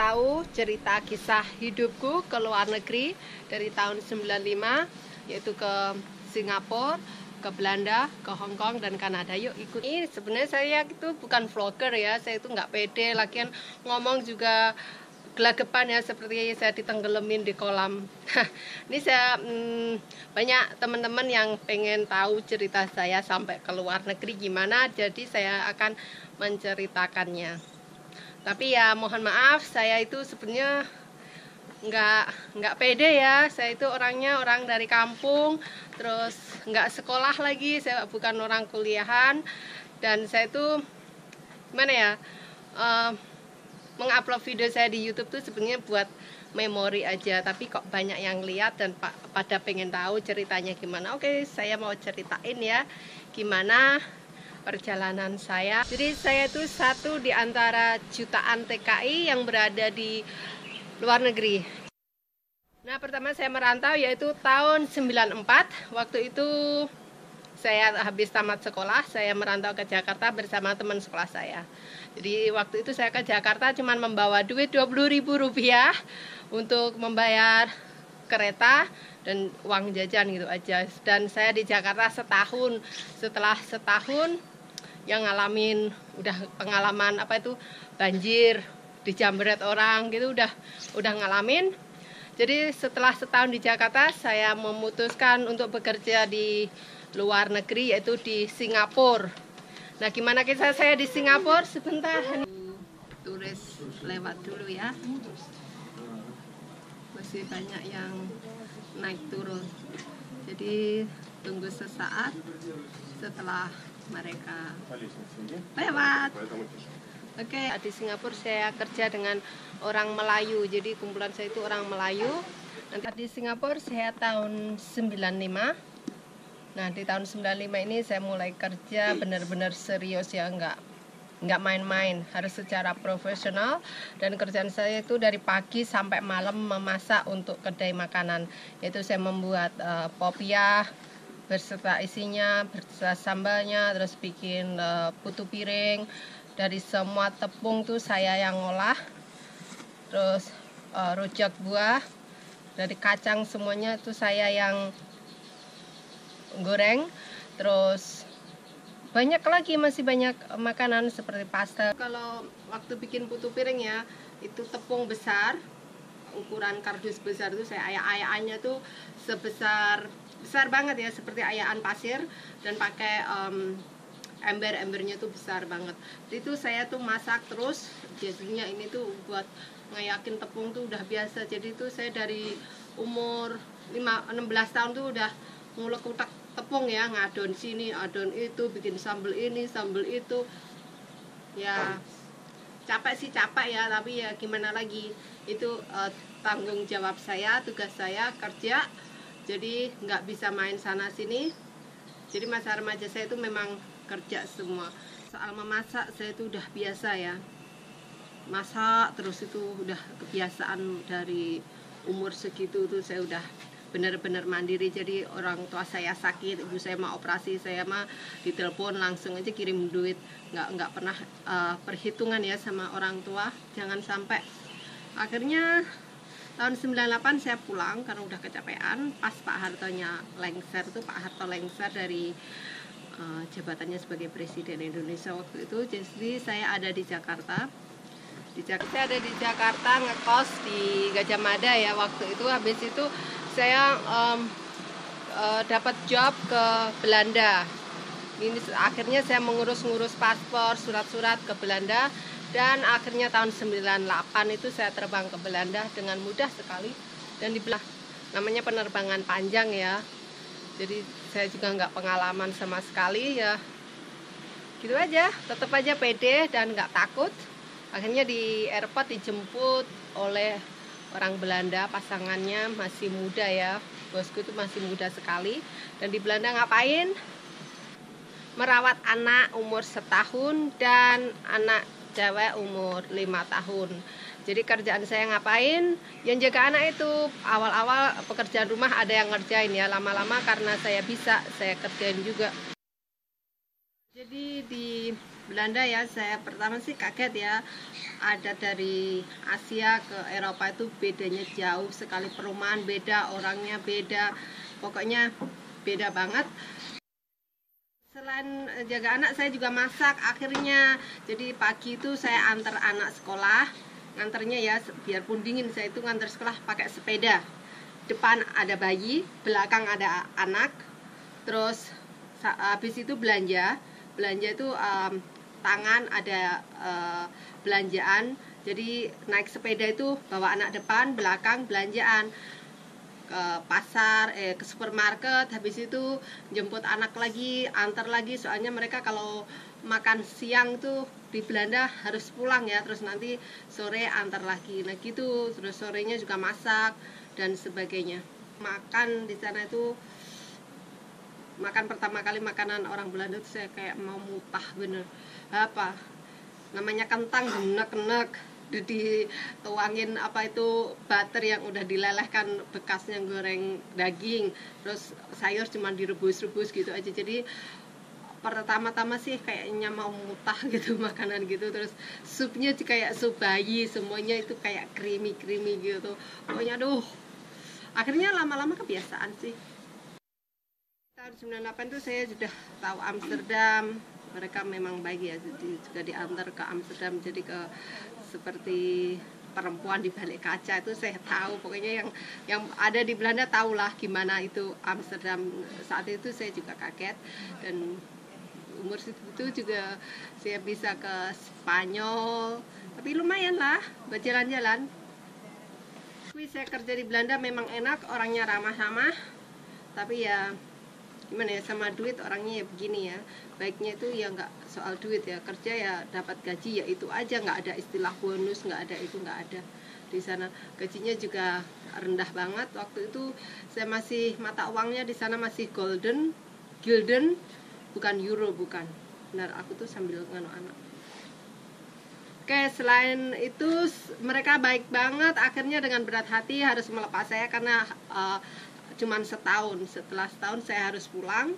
tahu cerita kisah hidupku ke luar negeri dari tahun 95 yaitu ke Singapura, ke Belanda, ke Hong Kong dan Kanada. Yuk ikut. Ini sebenarnya saya itu bukan vlogger ya, saya itu nggak pede, lagian ngomong juga gelagapan ya seperti saya ditenggelamin di kolam. ini saya hmm, banyak teman-teman yang pengen tahu cerita saya sampai ke luar negeri gimana, jadi saya akan menceritakannya tapi ya mohon maaf saya itu sebenarnya nggak nggak pede ya. Saya itu orangnya orang dari kampung terus nggak sekolah lagi saya bukan orang kuliahan. Dan saya itu gimana ya uh, mengupload video saya di YouTube tuh sebenarnya buat memori aja. Tapi kok banyak yang lihat dan pada pengen tahu ceritanya gimana. Oke saya mau ceritain ya gimana perjalanan saya. Jadi saya itu satu di antara jutaan TKI yang berada di luar negeri. Nah, pertama saya merantau yaitu tahun 94. Waktu itu saya habis tamat sekolah, saya merantau ke Jakarta bersama teman sekolah saya. Jadi waktu itu saya ke Jakarta cuma membawa duit 20 ribu rupiah untuk membayar kereta dan uang jajan gitu aja. Dan saya di Jakarta setahun. Setelah setahun yang ngalamin udah pengalaman apa itu banjir dijamret orang gitu udah udah ngalamin. Jadi setelah setahun di Jakarta saya memutuskan untuk bekerja di luar negeri yaitu di Singapura. Nah gimana kisah saya di Singapura? Sebentar. Turis lewat dulu ya. Masih banyak yang naik turun. Jadi tunggu sesaat. Setelah mereka lewat. Oke, okay. di Singapura saya kerja dengan orang Melayu. Jadi kumpulan saya itu orang Melayu. Nanti di Singapura saya tahun 95. Nah, di tahun 95 ini saya mulai kerja benar-benar serius ya, enggak nggak main-main harus secara profesional dan kerjaan saya itu dari pagi sampai malam memasak untuk kedai makanan yaitu saya membuat uh, popiah berserta isinya, berserta sambalnya, terus bikin uh, putu piring. Dari semua tepung tuh saya yang ngolah. Terus uh, rujak buah, dari kacang semuanya tuh saya yang goreng. Terus banyak lagi masih banyak makanan seperti pasta. Kalau waktu bikin putu piring ya, itu tepung besar, ukuran kardus besar itu saya ayak-ayaknya tuh sebesar besar banget ya seperti ayaan pasir dan pakai um, ember-embernya tuh besar banget. Itu saya tuh masak terus jadinya ini tuh buat ngayakin tepung tuh udah biasa. Jadi tuh saya dari umur 5, 16 tahun tuh udah ngulek utak tepung ya ngadon sini adon itu bikin sambal ini sambal itu. Ya capek sih capek ya tapi ya gimana lagi. Itu uh, tanggung jawab saya tugas saya kerja jadi nggak bisa main sana sini. Jadi masa remaja saya itu memang kerja semua. Soal memasak saya itu udah biasa ya. Masak terus itu udah kebiasaan dari umur segitu tuh saya udah benar-benar mandiri. Jadi orang tua saya sakit ibu saya mau operasi saya mah ditelepon langsung aja kirim duit. Nggak nggak pernah uh, perhitungan ya sama orang tua. Jangan sampai. Akhirnya tahun 98 saya pulang karena udah kecapean pas Pak Hartonya lengser tuh Pak Harto lengser dari uh, jabatannya sebagai Presiden Indonesia waktu itu. Jadi saya ada di Jakarta. Di Jakarta saya ada di Jakarta ngekos di Gajah Mada ya waktu itu. Habis itu saya um, uh, dapat job ke Belanda. Ini akhirnya saya mengurus-ngurus paspor surat-surat ke Belanda dan akhirnya tahun 98 itu saya terbang ke Belanda dengan mudah sekali. Dan di namanya penerbangan panjang ya. Jadi saya juga nggak pengalaman sama sekali ya. Gitu aja tetap aja pede dan nggak takut. Akhirnya di airport dijemput oleh orang Belanda pasangannya masih muda ya. Bosku itu masih muda sekali. Dan di Belanda ngapain? Merawat anak umur setahun dan anak cewek umur 5 tahun. Jadi kerjaan saya ngapain? Yang jaga anak itu. Awal-awal pekerjaan rumah ada yang ngerjain ya. Lama-lama karena saya bisa saya kerjain juga. Jadi di Belanda ya saya pertama sih kaget ya. Ada dari Asia ke Eropa itu bedanya jauh sekali. Perumahan beda orangnya beda. Pokoknya beda banget selain jaga anak saya juga masak akhirnya. Jadi pagi itu saya antar anak sekolah. Nganternya ya biarpun dingin saya itu ngantar sekolah pakai sepeda. Depan ada bayi belakang ada anak. Terus habis itu belanja. Belanja itu um, tangan ada uh, belanjaan. Jadi naik sepeda itu bawa anak depan belakang belanjaan ke pasar eh ke supermarket habis itu jemput anak lagi antar lagi. Soalnya mereka kalau makan siang tuh di Belanda harus pulang ya terus nanti sore antar lagi. Nah gitu. Terus sorenya juga masak dan sebagainya. Makan di sana itu makan pertama kali makanan orang Belanda itu saya kayak mau mutah bener. Apa? Namanya kentang genek-genek dituangin apa itu butter yang udah dilelehkan bekasnya goreng daging terus sayur cuma direbus-rebus gitu aja. Jadi pertama-tama sih kayaknya mau mutah gitu makanan gitu. Terus supnya kayak sup bayi semuanya itu kayak creamy creamy gitu. Pokoknya aduh akhirnya lama-lama kebiasaan sih. Tahun 98 itu saya sudah tahu Amsterdam mereka memang baik ya jadi juga diantar ke Amsterdam jadi ke seperti perempuan di balik kaca itu saya tahu. Pokoknya yang yang ada di Belanda tahulah gimana itu Amsterdam. Saat itu saya juga kaget dan umur itu juga saya bisa ke Spanyol tapi lumayan lah berjalan-jalan. Saya kerja di Belanda memang enak orangnya ramah-ramah tapi ya gimana ya sama duit orangnya ya begini ya. Baiknya itu ya nggak soal duit ya kerja ya dapat gaji ya itu aja. Nggak ada istilah bonus nggak ada itu nggak ada di sana. Gajinya juga rendah banget. Waktu itu saya masih mata uangnya di sana masih golden gulden bukan euro bukan. Benar aku tuh sambil nganu anak. Oke, selain itu mereka baik banget. Akhirnya dengan berat hati harus melepas saya karena uh, cuman setahun. Setelah setahun saya harus pulang.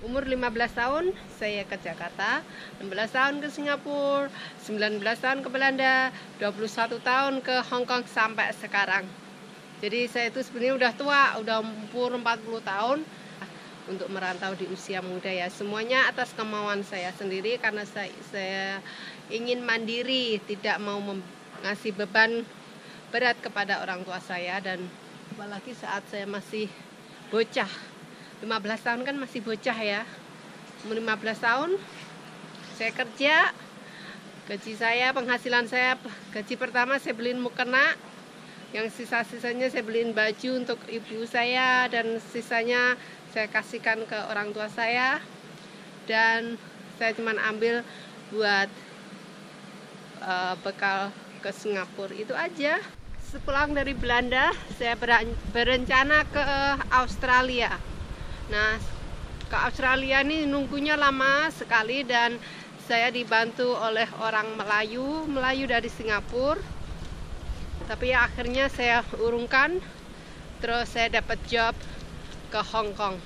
Umur 15 tahun saya ke Jakarta. 16 tahun ke Singapura. 19 tahun ke Belanda. 21 tahun ke Hong Kong sampai sekarang. Jadi saya itu sebenarnya udah tua udah umur 40 tahun untuk merantau di usia muda ya. Semuanya atas kemauan saya sendiri karena saya, saya ingin mandiri tidak mau ngasih beban berat kepada orang tua saya dan apalagi saat saya masih bocah. 15 tahun kan masih bocah ya. Umur 15 tahun saya kerja gaji saya penghasilan saya gaji pertama saya beliin mukena yang sisa-sisanya saya beliin baju untuk ibu saya dan sisanya saya kasihkan ke orang tua saya. Dan saya cuma ambil buat uh, bekal ke Singapura itu aja sepulang dari Belanda saya berencana ke Australia. Nah ke Australia ini nunggunya lama sekali dan saya dibantu oleh orang Melayu Melayu dari Singapura. Tapi ya akhirnya saya urungkan terus saya dapat job ke Hong Kong.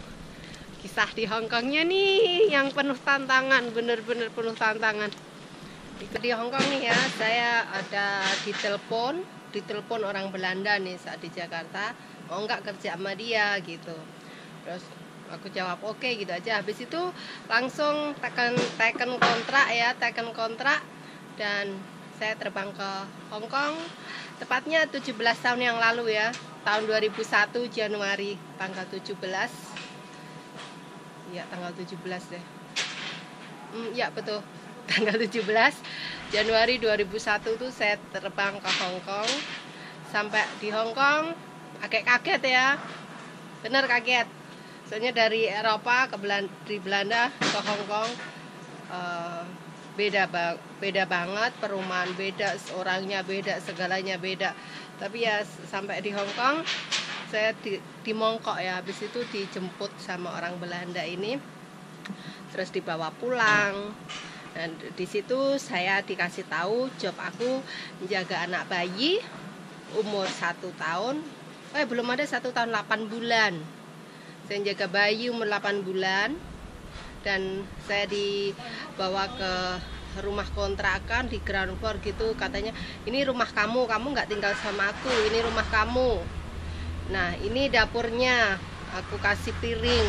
Kisah di Hong Kongnya nih yang penuh tantangan bener-bener penuh tantangan. Di Hong Kong nih ya saya ada di telepon ditelepon orang Belanda nih saat di Jakarta mau nggak kerja sama dia? gitu. Terus aku jawab oke okay, gitu aja. Habis itu langsung tekan tekan kontrak ya tekan kontrak dan saya terbang ke Hong Kong. Tepatnya 17 tahun yang lalu ya tahun 2001 Januari tanggal 17 ya tanggal 17 deh. Hmm, ya betul tanggal 17 Januari 2001 tuh saya terbang ke Hong Kong. Sampai di Hong Kong agak kaget ya. Bener kaget. Soalnya dari Eropa ke Belanda, di Belanda ke Hong Kong uh, beda beda banget perumahan beda orangnya beda segalanya beda. Tapi ya sampai di Hong Kong saya di, di Mongkok ya. Habis itu dijemput sama orang Belanda ini. Terus dibawa pulang dan di situ saya dikasih tahu job aku menjaga anak bayi umur satu tahun. Eh belum ada satu tahun 8 bulan. Saya jaga bayi umur 8 bulan dan saya dibawa ke rumah kontrakan di ground floor gitu. Katanya ini rumah kamu kamu nggak tinggal sama aku ini rumah kamu. Nah ini dapurnya. Aku kasih piring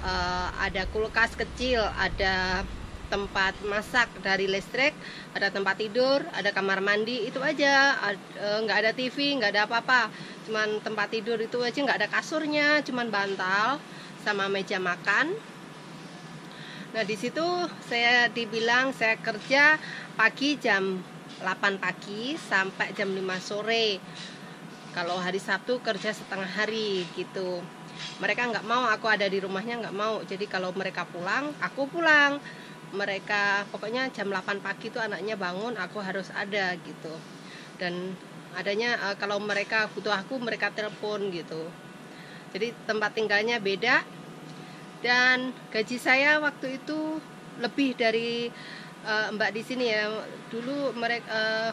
uh, ada kulkas kecil ada tempat masak dari listrik ada tempat tidur ada kamar mandi itu aja eh, nggak ada TV nggak ada apa-apa cuman tempat tidur itu aja nggak ada kasurnya cuman bantal sama meja makan Nah, di situ saya dibilang saya kerja pagi jam 8 pagi sampai jam 5 sore. Kalau hari Sabtu kerja setengah hari gitu. Mereka nggak mau aku ada di rumahnya nggak mau. Jadi kalau mereka pulang, aku pulang. Mereka pokoknya jam 8 pagi itu anaknya bangun, aku harus ada gitu. Dan adanya uh, kalau mereka butuh aku, mereka telepon gitu. Jadi tempat tinggalnya beda, dan gaji saya waktu itu lebih dari uh, Mbak di sini ya. Dulu mereka uh,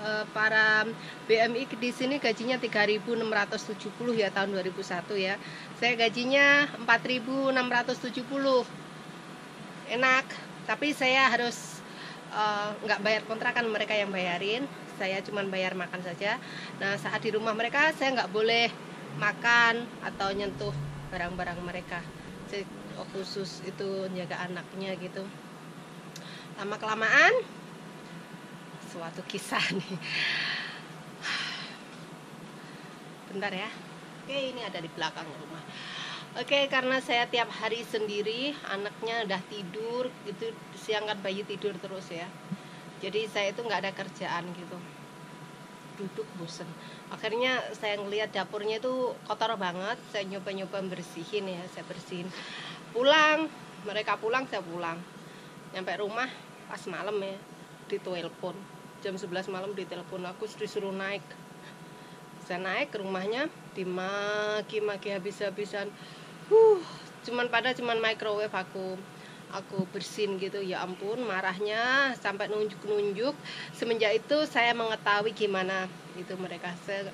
uh, para BMI di sini gajinya 3.670 ya tahun 2001 ya. Saya gajinya 4.670. Enak, tapi saya harus nggak uh, bayar kontrakan mereka yang bayarin. Saya cuma bayar makan saja. Nah saat di rumah mereka saya nggak boleh makan atau nyentuh barang-barang mereka. Khusus itu jaga anaknya gitu. Lama kelamaan suatu kisah nih. Bentar ya. Oke ini ada di belakang rumah oke karena saya tiap hari sendiri anaknya udah tidur itu siang kan bayi tidur terus ya. Jadi saya itu nggak ada kerjaan gitu. Duduk bosen. Akhirnya saya ngelihat dapurnya itu kotor banget saya nyoba-nyoba bersihin ya saya bersihin. Pulang mereka pulang saya pulang. Nyampe rumah pas malam ya ditelepon. Jam 11 malam ditelepon aku disuruh naik. Saya naik ke rumahnya dimaki-maki habis-habisan uh cuman pada cuman microwave aku. Aku bersin gitu ya ampun marahnya sampai nunjuk-nunjuk. Semenjak itu saya mengetahui gimana itu mereka. Saya,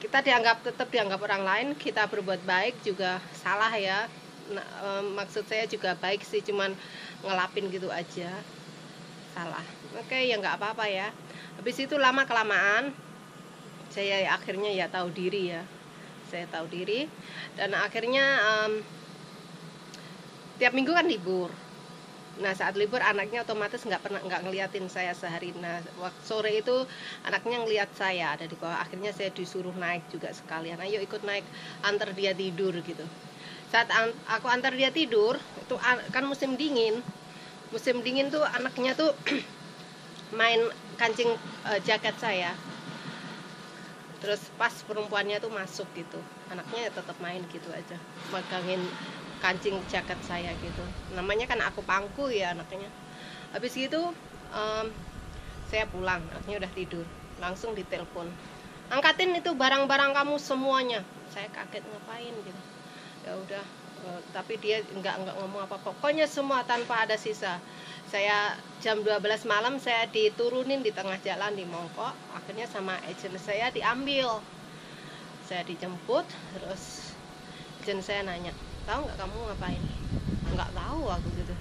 kita dianggap tetap dianggap orang lain kita berbuat baik juga salah ya. Nah, e, maksud saya juga baik sih cuman ngelapin gitu aja. Salah. Oke ya nggak apa-apa ya. Habis itu lama kelamaan saya ya, akhirnya ya tahu diri ya saya tahu diri. Dan akhirnya um, tiap minggu kan libur. Nah saat libur anaknya otomatis nggak pernah nggak ngeliatin saya sehari. Nah waktu sore itu anaknya ngeliat saya ada di bawah. Akhirnya saya disuruh naik juga sekalian. Ayo ikut naik antar dia tidur gitu. Saat an aku antar dia tidur itu kan musim dingin. Musim dingin tuh anaknya tuh main kancing uh, jaket saya terus pas perempuannya tuh masuk gitu. Anaknya ya tetap main gitu aja. Megangin kancing jaket saya gitu. Namanya kan aku pangku ya anaknya. Habis gitu um, saya pulang. Anaknya udah tidur. Langsung ditelepon. Angkatin itu barang-barang kamu semuanya. Saya kaget ngapain? gitu. Ya udah tapi dia nggak nggak ngomong apa pokoknya semua tanpa ada sisa. Saya jam 12 malam saya diturunin di tengah jalan di Mongkok. Akhirnya sama agent saya diambil. Saya dijemput terus agent saya nanya tahu nggak kamu ngapain? Nggak tahu aku gitu.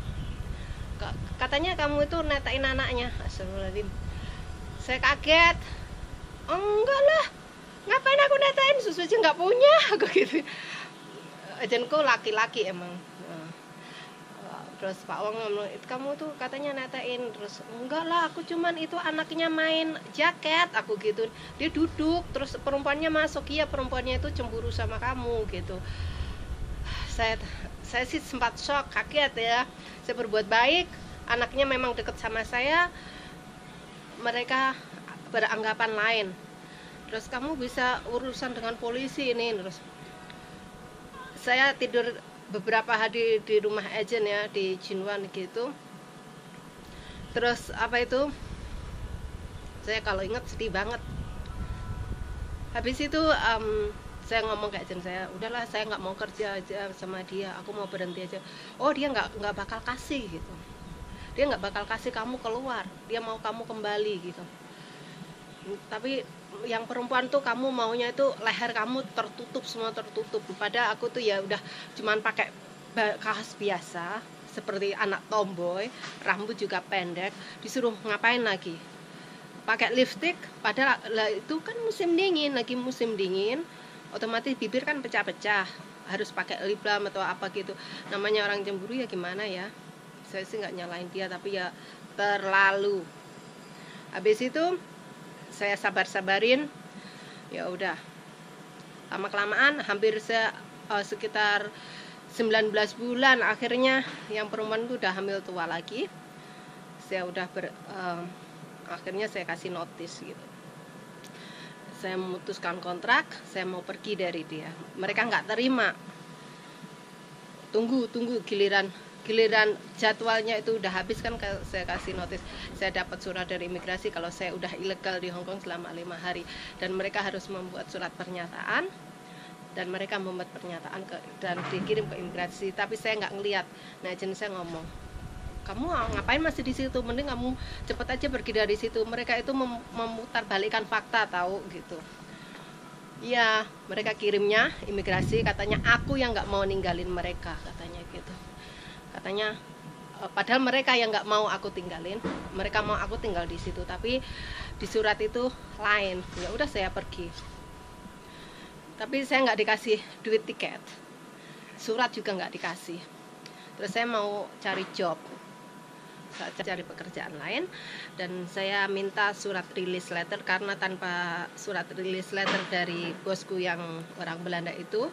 Katanya kamu itu netain anaknya. Astagfirullahaladzim. Saya kaget. Oh, enggak lah. Ngapain aku netain susu aja nggak punya aku gitu ajenku laki-laki emang. Terus Pak Wong ngomong kamu tuh katanya netain terus enggak lah aku cuman itu anaknya main jaket. Aku gitu. Dia duduk terus perempuannya masuk. Iya perempuannya itu cemburu sama kamu gitu. Saya saya sih sempat shock kaget ya. Saya berbuat baik anaknya memang dekat sama saya. Mereka beranggapan lain. Terus kamu bisa urusan dengan polisi ini. Terus saya tidur beberapa hari di rumah agent ya di Jinwan gitu. Terus apa itu? Saya kalau ingat sedih banget. Habis itu um, saya ngomong kayak jen saya udahlah saya nggak mau kerja aja sama dia aku mau berhenti aja. Oh dia nggak nggak bakal kasih gitu. Dia nggak bakal kasih kamu keluar dia mau kamu kembali gitu. Tapi yang perempuan tuh kamu maunya itu leher kamu tertutup semua tertutup. Pada aku tuh ya udah cuman pakai kaos biasa seperti anak tomboy rambut juga pendek disuruh ngapain lagi? Pakai lipstick padahal itu kan musim dingin lagi musim dingin otomatis bibir kan pecah-pecah harus pakai lip balm atau apa gitu. Namanya orang cemburu ya gimana ya? Saya sih nggak nyalain dia tapi ya terlalu. Habis itu saya sabar-sabarin. Ya udah. Lama kelamaan hampir se uh, sekitar 19 bulan akhirnya yang perempuan itu udah hamil tua lagi. Saya udah ber, uh, akhirnya saya kasih notis gitu. Saya memutuskan kontrak saya mau pergi dari dia. Mereka nggak terima. Tunggu tunggu giliran giliran jadwalnya itu udah habis kan saya kasih notis. Saya dapat surat dari imigrasi kalau saya udah ilegal di Hongkong selama lima hari. Dan mereka harus membuat surat pernyataan dan mereka membuat pernyataan ke, dan dikirim ke imigrasi. Tapi saya nggak ngeliat. Nah jenis saya ngomong kamu ngapain masih di situ? Mending kamu cepet aja pergi dari situ. Mereka itu mem memutarbalikkan fakta tahu gitu. Iya, mereka kirimnya imigrasi. Katanya aku yang nggak mau ninggalin mereka katanya gitu. Katanya e, padahal mereka yang nggak mau aku tinggalin, mereka mau aku tinggal di situ, tapi di surat itu lain. Ya udah saya pergi. Tapi saya nggak dikasih duit tiket, surat juga nggak dikasih. Terus saya mau cari job, cari pekerjaan lain dan saya minta surat rilis letter karena tanpa surat rilis letter dari bosku yang orang Belanda itu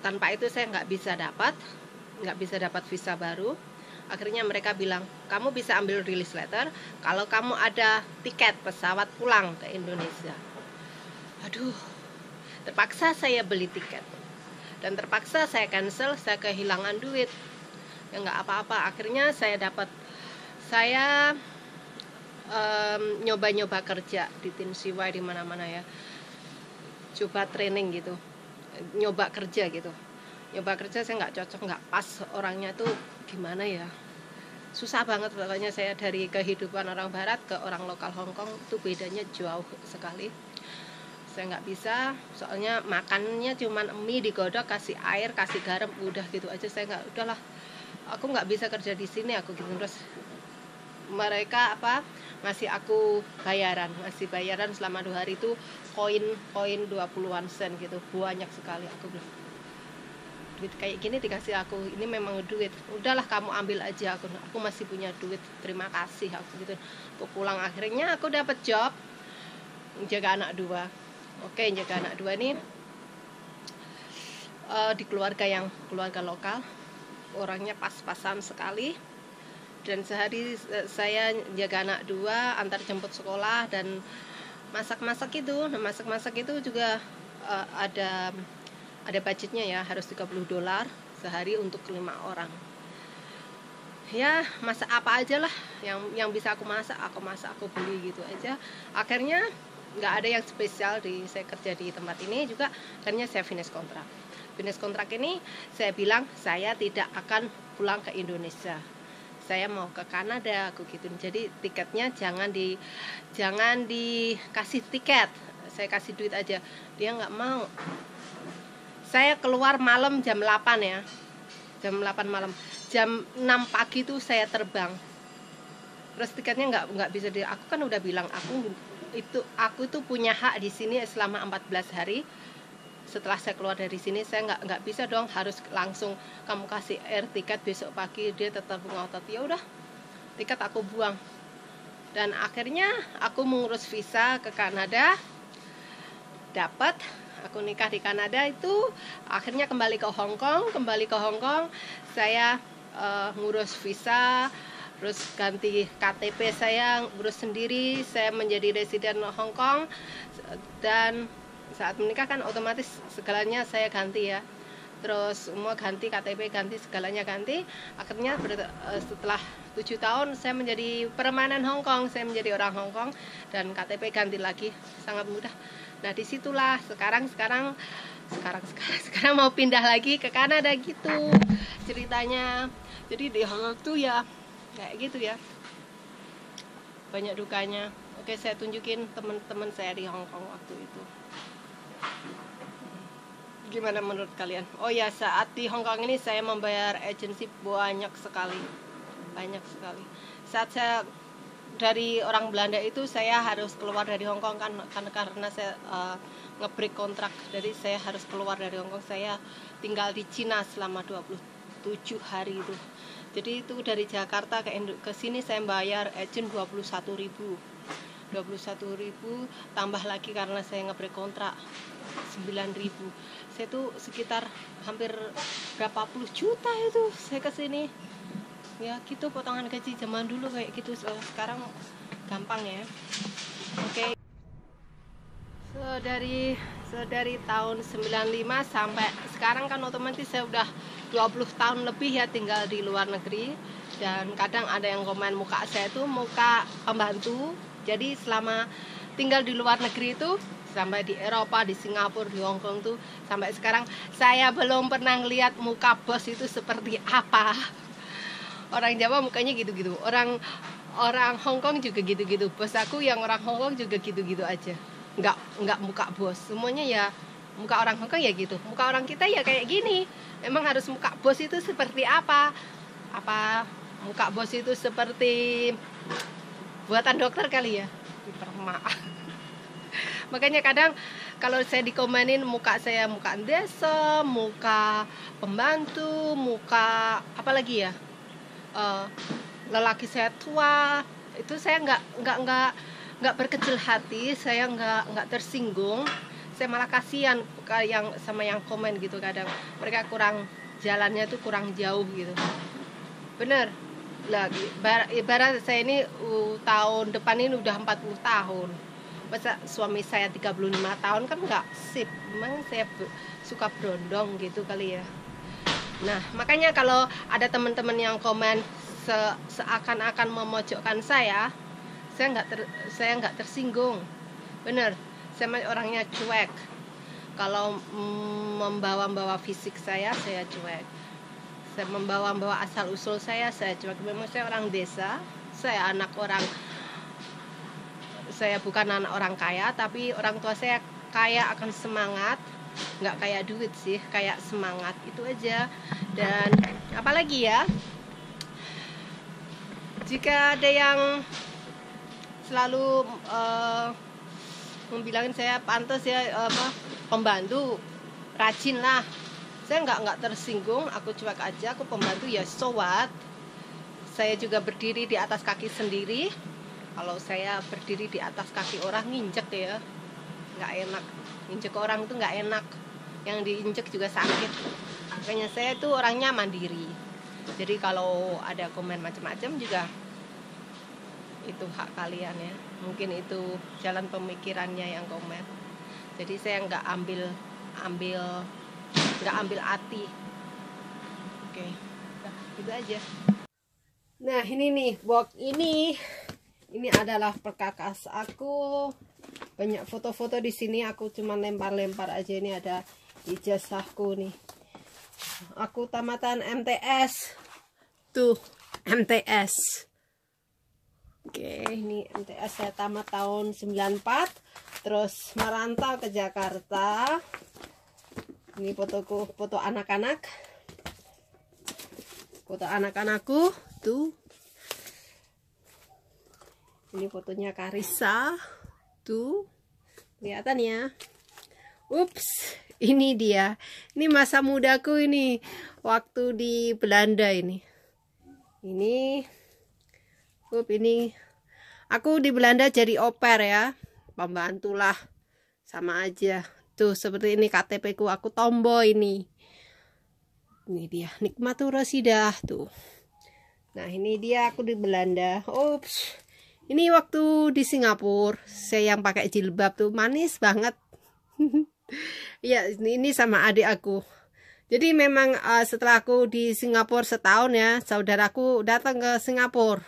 tanpa itu saya nggak bisa dapat nggak bisa dapat visa baru akhirnya mereka bilang kamu bisa ambil rilis letter kalau kamu ada tiket pesawat pulang ke Indonesia. Aduh terpaksa saya beli tiket dan terpaksa saya cancel saya kehilangan duit. Ya nggak apa-apa. Akhirnya saya dapat saya nyoba-nyoba um, kerja di tim siwa di mana-mana ya. Coba training gitu nyoba kerja gitu nyoba kerja saya nggak cocok nggak pas orangnya tuh gimana ya? Susah banget pokoknya saya dari kehidupan orang barat ke orang lokal Hongkong itu bedanya jauh sekali. Saya nggak bisa soalnya makannya cuma mie digodok kasih air kasih garam udah gitu aja. Saya nggak udahlah aku nggak bisa kerja di sini aku gitu. Terus mereka apa ngasih aku bayaran ngasih bayaran selama dua hari itu koin koin 20-an sen gitu. Banyak sekali aku bilang duit kayak gini dikasih aku ini memang duit. Udahlah kamu ambil aja aku aku masih punya duit terima kasih aku gitu. Aku pulang akhirnya aku dapat job jaga anak dua. Oke jaga anak dua ini uh, di keluarga yang keluarga lokal. Orangnya pas-pasan sekali. Dan sehari saya jaga anak dua antar jemput sekolah dan masak-masak itu. Nah masak-masak itu juga uh, ada ada budgetnya ya harus 30 dolar sehari untuk lima orang. Ya masak apa aja lah yang yang bisa aku masak aku masak aku beli gitu aja. Akhirnya nggak ada yang spesial di saya kerja di tempat ini juga akhirnya saya finish kontrak. Finish kontrak ini saya bilang saya tidak akan pulang ke Indonesia. Saya mau ke Kanada aku gitu jadi tiketnya jangan di jangan dikasih tiket. Saya kasih duit aja. Dia nggak mau saya keluar malam jam 8 ya. Jam 8 malam. Jam 6 pagi itu saya terbang. Terus tiketnya nggak nggak bisa di aku kan udah bilang aku itu aku itu punya hak di sini selama 14 hari. Setelah saya keluar dari sini saya nggak nggak bisa dong harus langsung kamu kasih air tiket besok pagi dia tetap ngotot. Ya udah tiket aku buang. Dan akhirnya aku mengurus visa ke Kanada dapat aku nikah di Kanada itu akhirnya kembali ke Hong Kong. Kembali ke Hong Kong saya uh, ngurus visa terus ganti KTP saya ngurus sendiri. Saya menjadi residen Hong Kong dan saat menikah kan otomatis segalanya saya ganti ya. Terus semua ganti KTP ganti segalanya ganti. Akhirnya eh, setelah tujuh tahun saya menjadi permanen Hong Kong. Saya menjadi orang Hong Kong dan KTP ganti lagi. Sangat mudah nah di situlah. Sekarang sekarang sekarang sekarang sekarang mau pindah lagi ke Kanada gitu ceritanya. Jadi di Hong Kong tuh ya kayak gitu ya. Banyak dukanya. Oke saya tunjukin teman-teman saya di Hong Kong waktu itu. Gimana menurut kalian? Oh ya saat di Hong Kong ini saya membayar agensi banyak sekali. Banyak sekali. Saat saya dari orang Belanda itu saya harus keluar dari Hong Kong kan karena karena saya uh, ngebreak kontrak. Jadi saya harus keluar dari Hong Kong. Saya tinggal di Cina selama 27 hari itu. Jadi itu dari Jakarta ke ke sini saya bayar agent 21.000 21.000 tambah lagi karena saya ngebreak kontrak 9.000 saya tuh sekitar hampir berapa puluh juta itu saya ke sini ya gitu potongan gaji zaman dulu kayak gitu sekarang gampang ya. Oke. Okay. so dari so dari tahun 95 sampai sekarang kan otomatis saya udah 20 tahun lebih ya tinggal di luar negeri. Dan kadang ada yang komen muka saya itu muka pembantu. Jadi selama tinggal di luar negeri itu sampai di Eropa, di Singapura, di Hong Kong tuh sampai sekarang saya belum pernah lihat muka bos itu seperti apa orang Jawa mukanya gitu-gitu. Orang orang Hong Kong juga gitu-gitu. Bos aku yang orang Hong Kong juga gitu-gitu aja. Nggak nggak muka bos. Semuanya ya muka orang Hong Kong ya gitu. Muka orang kita ya kayak gini. Emang harus muka bos itu seperti apa? Apa muka bos itu seperti buatan dokter kali ya? Maaf makanya kadang kalau saya dikomenin muka saya muka desa muka pembantu muka apa lagi ya uh, lelaki saya tua itu saya nggak nggak nggak nggak berkecil hati saya nggak nggak tersinggung. Saya malah kasihan yang sama yang komen gitu kadang. Mereka kurang jalannya tuh kurang jauh gitu. Bener. Lagi ibarat saya ini uh, tahun depan ini udah 40 tahun. Masa suami saya 35 tahun kan nggak sip. Memang saya suka berondong gitu kali ya Nah, makanya kalau ada teman-teman yang komen se seakan-akan memojokkan saya, saya nggak ter saya nggak tersinggung. Bener, saya orangnya cuek. Kalau mm, membawa-bawa fisik saya, saya cuek. Saya membawa-bawa asal usul saya, saya cuek. Memang saya orang desa, saya anak orang saya bukan anak orang kaya, tapi orang tua saya kaya akan semangat nggak kayak duit sih kayak semangat itu aja. Dan apalagi ya jika ada yang selalu uh, membilangin saya pantas ya apa pembantu rajin lah. Saya nggak nggak tersinggung aku cuek aja aku pembantu ya so what? Saya juga berdiri di atas kaki sendiri. Kalau saya berdiri di atas kaki orang nginjek ya. Nggak enak injek orang itu nggak enak. Yang diinjek juga sakit. Makanya saya tuh orangnya mandiri. Jadi kalau ada komen macam-macam juga itu hak kalian ya. Mungkin itu jalan pemikirannya yang komen. Jadi saya nggak ambil ambil nggak ambil hati. Oke nah, itu aja. Nah ini nih box ini ini adalah perkakas aku banyak foto-foto di sini aku cuma lempar-lempar aja. Ini ada ijazahku nih. Aku tamatan MTS tuh MTS oke ini MTS saya tamat tahun 94 terus merantau ke Jakarta. Ini fotoku foto anak-anak. Foto anak-anakku tuh. Ini fotonya Karisa tuh kelihatan ya. Ups ini dia. Ini masa mudaku ini. Waktu di Belanda ini. Ini. Up ini. Aku di Belanda jadi oper ya. Pembantulah. Sama aja. Tuh seperti ini KTP ku. Aku tombol ini. Ini dia. Nikmatul rasidah tuh. Nah ini dia aku di Belanda. Ups ini waktu di Singapura saya yang pakai jilbab tuh manis banget. Ya ini sama adik aku. Jadi memang uh, setelah aku di Singapura setahun ya saudaraku datang ke Singapura.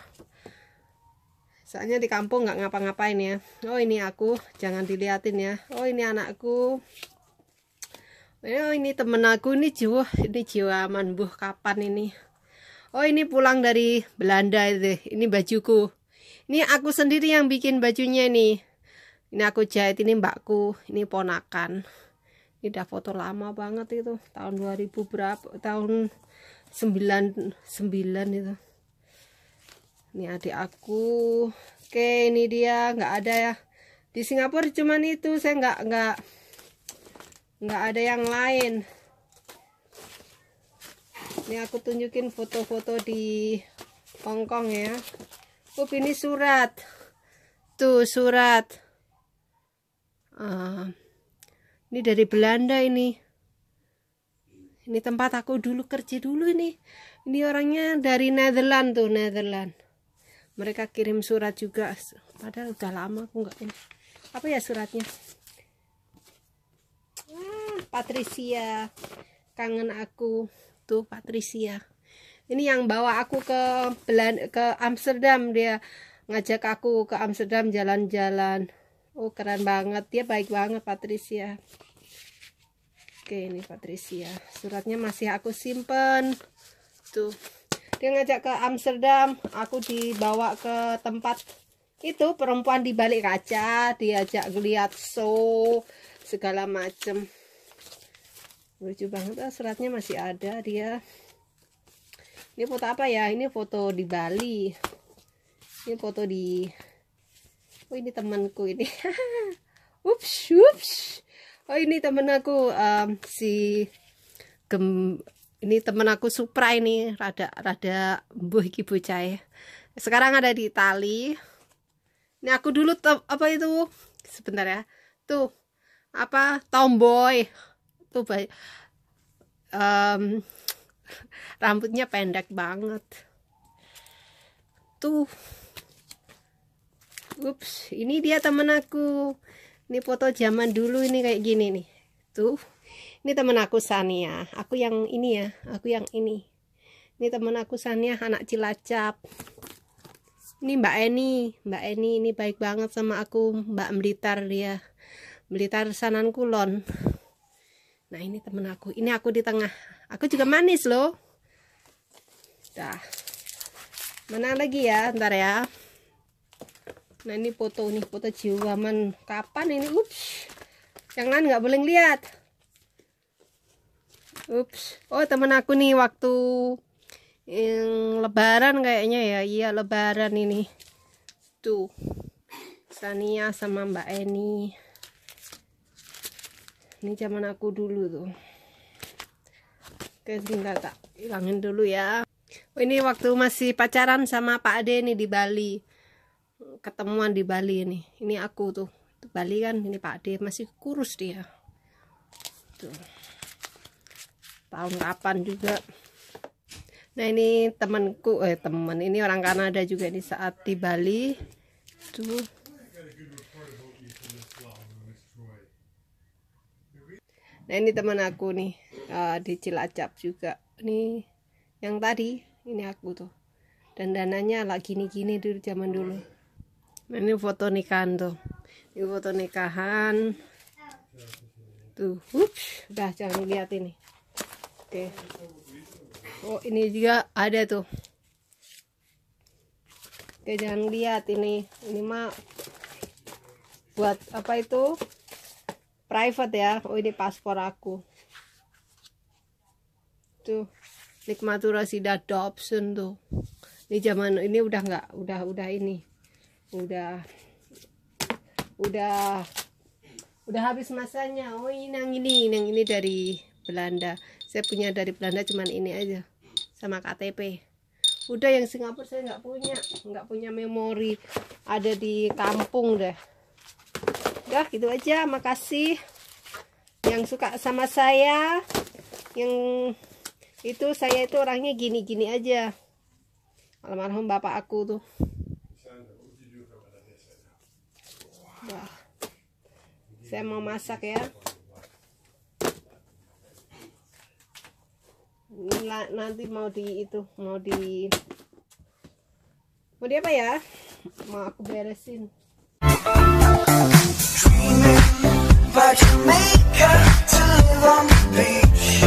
Soalnya di kampung nggak ngapa-ngapain ya. Oh ini aku jangan diliatin ya. Oh ini anakku. Oh ini temen aku ini jiwa ini jiwa manbuh kapan ini? Oh ini pulang dari Belanda itu ini bajuku ini aku sendiri yang bikin bajunya nih ini aku jahit ini mbakku ini ponakan. Ini udah foto lama banget itu tahun 2000 berapa tahun 99 itu. Ini adik aku. Oke ini dia nggak ada ya. Di Singapura cuman itu saya nggak nggak nggak ada yang lain. Ini aku tunjukin foto-foto di Hongkong ya up ini surat. Tuh surat. Uh, ini dari Belanda ini. Ini tempat aku dulu kerja dulu ini. Ini orangnya dari Netherlands tuh Netherlands. Mereka kirim surat juga. Padahal udah lama aku nggak ini. Apa ya suratnya? Ah, Patricia. Kangen aku tuh Patricia ini yang bawa aku ke Belan ke Amsterdam. Dia ngajak aku ke Amsterdam jalan-jalan. Oh keren banget. Dia baik banget Patricia. Oke ini Patricia. Suratnya masih aku simpen. Tuh. Dia ngajak ke Amsterdam. Aku dibawa ke tempat itu perempuan di balik kaca. Diajak lihat show segala macem. Lucu banget ah, suratnya masih ada dia ini foto apa ya? Ini foto di Bali. Ini foto di oh ini temanku ini. Ups ups. Oh ini temen aku um, si gem ini temen aku Supra ini rada rada buh iki bocah ya. sekarang ada di Itali ini aku dulu apa itu? Sebentar ya. Tuh apa? Tomboy. Tuh um, rambutnya pendek banget. Tuh. Ups ini dia temen aku. Ini foto zaman dulu ini kayak gini nih. Tuh ini temen aku Sania. Aku yang ini ya aku yang ini. Ini temen aku Sania anak Cilacap. Ini Mbak Eni Mbak Eni ini baik banget sama aku Mbak Blitar dia. Blitar Sanan Kulon nah ini temen aku ini aku di tengah aku juga manis loh dah mana lagi ya ntar ya nah ini foto nih foto jiwaman kapan ini ups jangan nggak boleh lihat Ups. Oh, temen aku nih waktu yang lebaran kayaknya ya. Iya, lebaran ini. Tuh. Sania sama Mbak Eni. Ini zaman aku dulu tuh. Oke, tinggal tak hilangin dulu ya. Oh, ini waktu masih pacaran sama Pak Ade nih di Bali. Ketemuan di Bali ini. Ini aku tuh. Tuh Bali kan, ini Pak Ade masih kurus dia. Tuh tahun kapan juga nah ini temanku eh teman ini orang Kanada juga di saat di Bali tuh nah ini teman aku nih uh, di Cilacap juga ini yang tadi ini aku tuh dan dananya lagi gini-gini dulu zaman dulu nah ini foto nikahan tuh ini foto nikahan tuh ups udah jangan lihat ini Oke. Oh, ini juga ada tuh. Oke, jangan lihat ini. Ini mah buat apa itu? Private ya. Oh, ini paspor aku. Tuh. Nikmatura Sida Dobson tuh. Ini zaman ini udah nggak, udah udah ini. Udah udah udah habis masanya. Oh, ini yang ini, yang ini dari Belanda saya punya dari Belanda cuman ini aja sama KTP udah yang Singapura saya nggak punya nggak punya memori ada di kampung deh udah gitu aja. Makasih yang suka sama saya. Yang itu saya itu orangnya gini-gini aja. Almarhum bapak aku tuh. Saya mau masak ya. Nanti mau di itu mau di mau di apa ya? Mau aku beresin About Jamaica to live on the beach